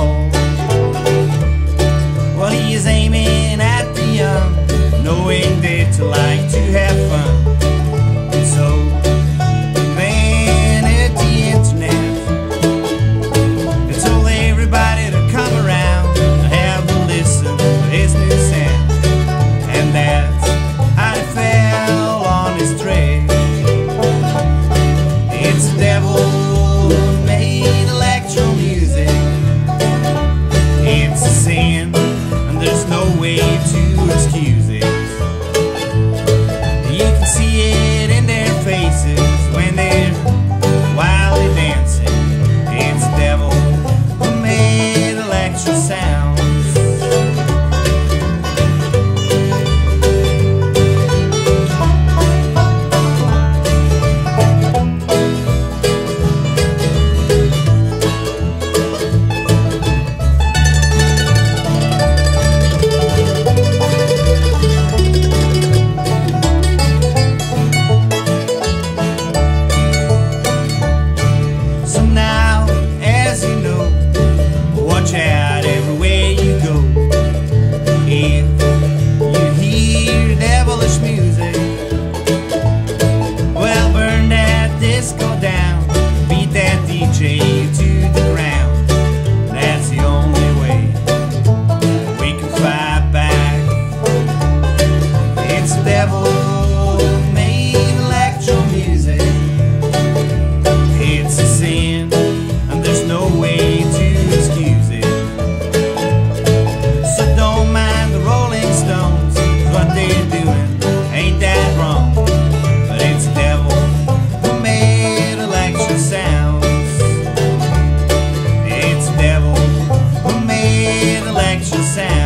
ball. Well, he is aiming at the young, knowing they'd like to have. no way to excuse it. anxious and